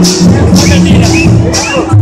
¡Gracias!